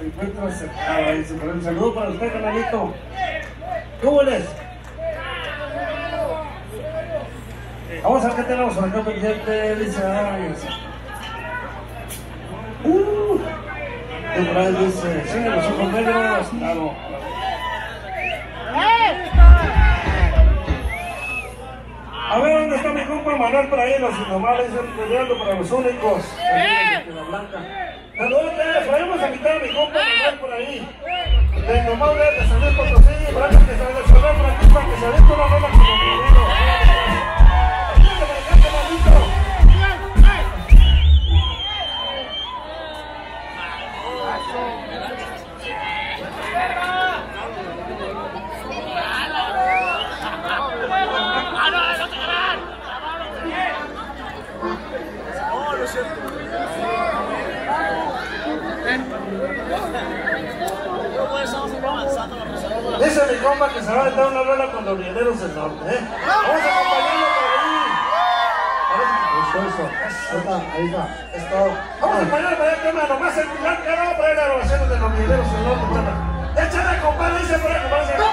El saludo para usted, canalito. ¿Cómo les? Vamos a ver qué tenemos por acá pendiente. Dice, Uh, dice, sigue los ojos negros. Claro. A ver, ¿dónde está mi compa Manuel por ahí? Los innomables, peleando para los únicos. La Blanca. Saludos, traemos a quitar a mi compa Manuel por ahí. De innomable de San Luis Potosí, para que se le por aquí, para que se una rola se va a dar una rola con los rieleros del norte, ¿eh? Vamos a acompañarlo por ahí. Eso, eso. Ahí está. Es todo. Vamos a acompañarlo para el tema, nomás el pilar que ir a grabaciones de los rieleros del norte, chata. Échale, compadre, dice por ahí, compadre.